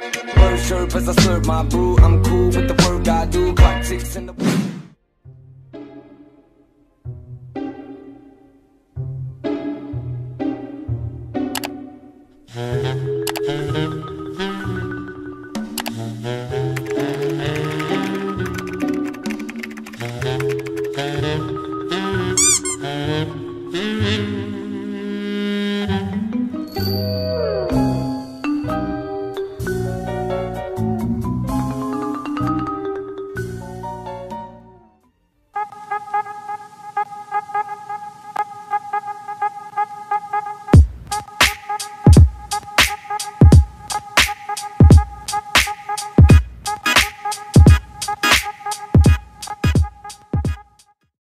First sherp as I serve my brew. I'm cool with the work I do. Clock ticks in the. Mm-hmm.